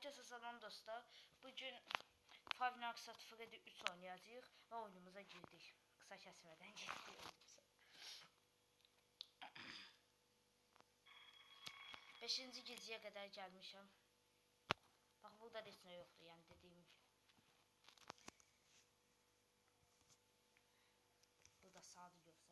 Hər salam dostlar. Bu gün Five Nights at Freddy 3 oynayacağıq və oyunumuza girdik. Qısa kəsmədən getdik oyunumuza. 5-ci gecəyə qədər gəlmişəm. Bax burada da heç nə yoxdur, yəni dediyim kimi. Burada sadə göstərdik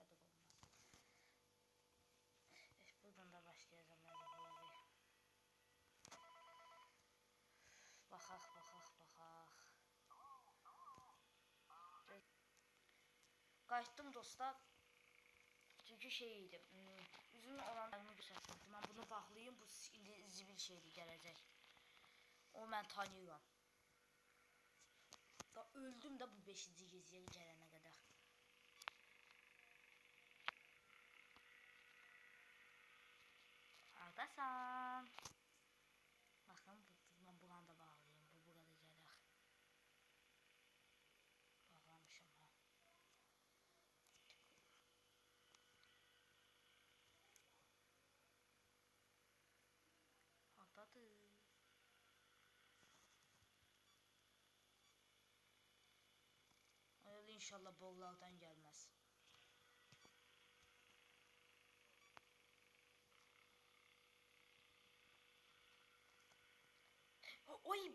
Qayıtdım dostlar. Çünki şey idi. hmm, Üzümün olanlarını göstərdim. Mən bunu bağlayım, bu indi zibil şeydir gələcək. O mən tanıyıram. Da öldüm də bu 5-ci gecəyə gələnə qədər. Hardasan? İnşallah boğlaqdan gəlməz. Oy!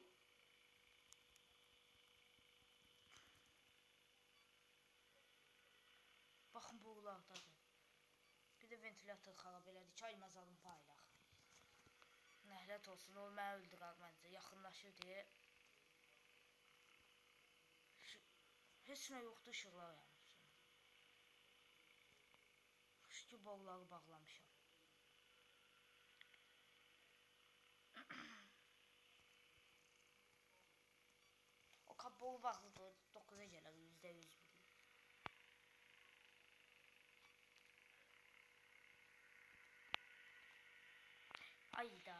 Baxın, boğlaqdadır. Bir də ventilator xalab elədi. Çay məzalını paylax. Nəhlət olsun, o mənə öldürər məncə. Yaxınlaşır deyə heç nə yoxdur, işıqlar yanır. Şu boğları bağlamışam. O kabuğu bağlıdır. 9'a gələr, %100 bilir. Ayda.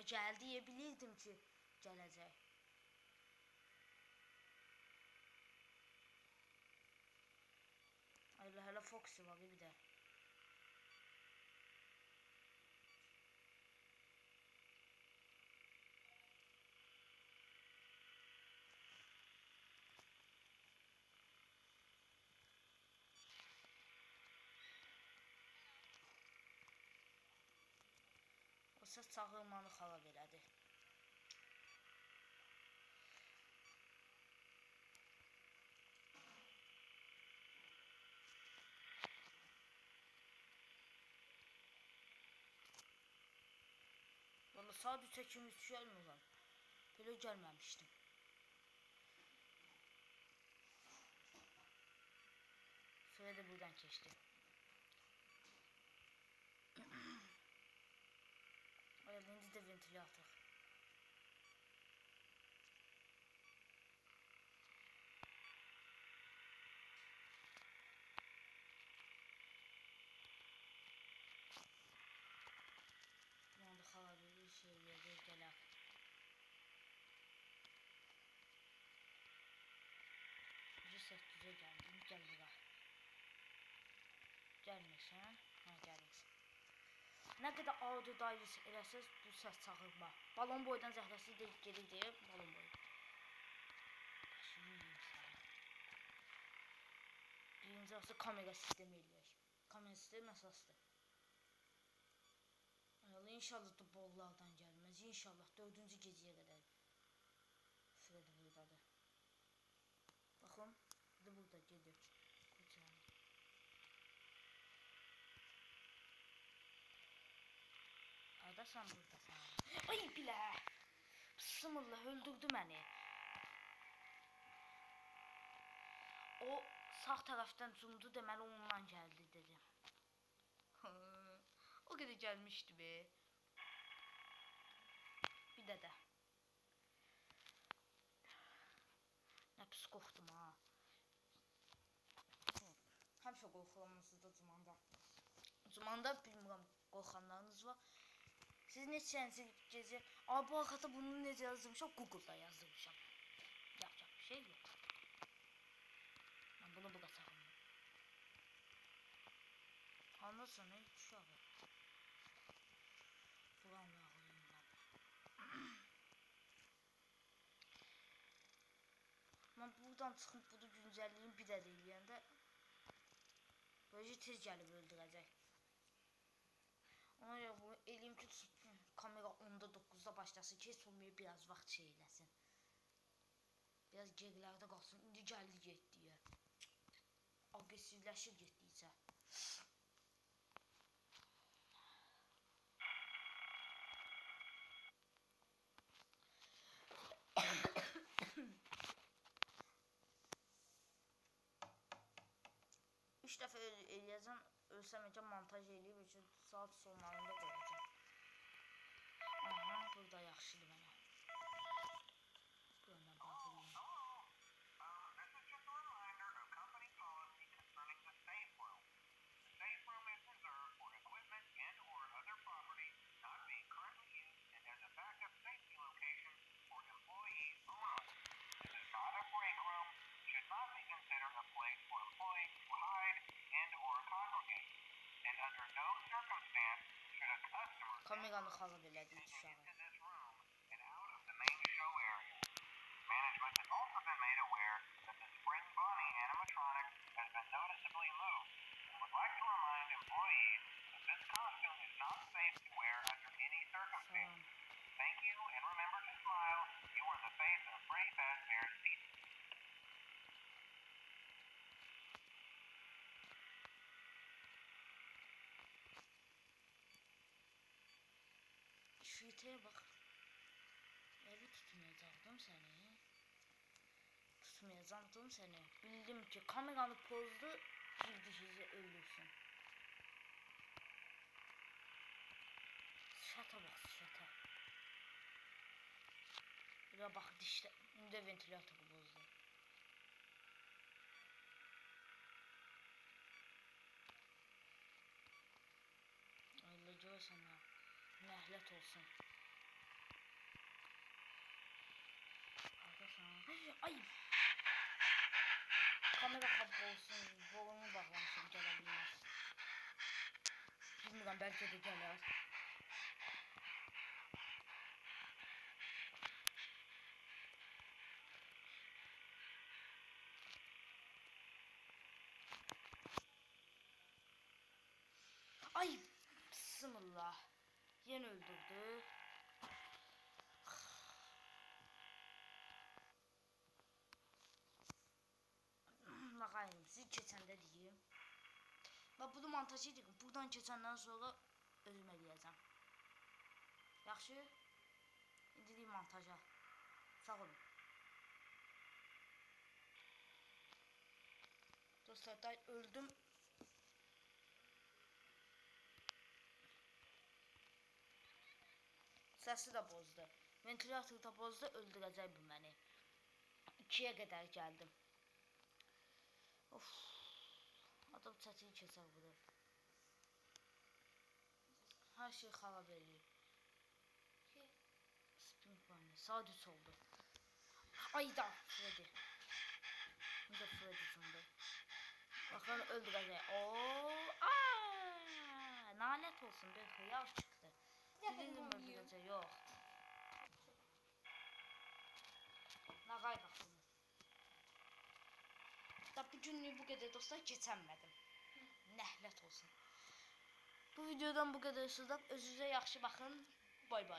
Bax gəldi deyə bilirdim ki, gələcək. Ayla hələ Foxy var bir də. O səs çağırmanı xarab elədi. Valla sadəcə kimi gəlmirəm. Belə gəlməmişdim. Sonra da buradan keçdi. вентилятор. Nə qədər audio dayız eləsəz bu səs çağırma. Balon boydan zəhrəsi deyil gedir deyə balon boyu. Birinci asıl kamera sistemi eləyək. Kamera sistemi əsasdır. Allah inşallah da bollardan gəlməz. İnşallah dördüncü gecəyə qədər. Freddy buradadır. Baxın, burada gedir. Hasan burdasan. Ay bilə. Bismillah öldürdü məni. O sağ tərəfdən cumdu deməli ondan gəldi dedim. o qədər gəlmişdi be. Bir də də. Nə pis qorxdum ha. Həmişə qorxuram sizdə cumanda. Cumanda bilmirəm qorxanlarınız var. Siz neçənci gecə, "A bu arxada bunu necə yazmışam?" Google-da yazmışam. Yapacaq bir şey yox. Mən bunu bu qaçağım. Anlasın ne uşağı. Buram yağlayayım ben. Mən buradan çıxıb bunu güncəlliyim bir də deyəndə Böylece tez gəlib öldürəcək. Ona görə bunu ki, tutsun. kamera 10-da 9-da başlasın ki, olmaya biraz vaxt şey eləsin. Biraz gerilərdə qalsın. İndi gəldi getdiyə. Aqressivləşir getdikcə. Üç dəfə el- eləyəcəm, ölsəməcəm montaj eləyib üçün saat sonlarında Meqanı xala belədi uşağı. Şiteye bak. Evi tutmayacaktım seni. Tutmayacaktım seni. Bildim ki kameranı pozdu. Girdi sizi öldürsün. Şata bak şata. Buraya bak dişte. Şimdi ventilatörü Nəhlət olsun. Arkadaşlar. Ay. Kamera kap olsun. Boğumu bağlamışım gələ bilməz. Bilmirəm bəlkə də Yeni öldürdü. Bakayım sizi keçəndə deyim. Bax bunu montaj edirəm. Buradan keçəndən sonra özüm eləyəcəm. Yaxşı? İndi deyim montaja. Sağ olun. Dostlar öldüm. Səsi də pozdu. Ventilator da pozdu, öldürəcək bu məni. 2-yə qədər gəldim. Of. Adam çətin keçər bunu. Hər şey xarab eləyir. Spring Bunny. Saat 3 oldu. Ayda Freddy. Bu da Freddy sandı. Bakın öldürəcək. Oo! Aa! Nalet olsun bir hıyar çıxdı. Dedim öldürəcək. Yox. Nağay baxın. Da bu günlük bu qədər dostlar keçənmədim. Nəhlət olsun. Bu videodan bu qədər sizdən özünüzə yaxşı baxın. Bay bay.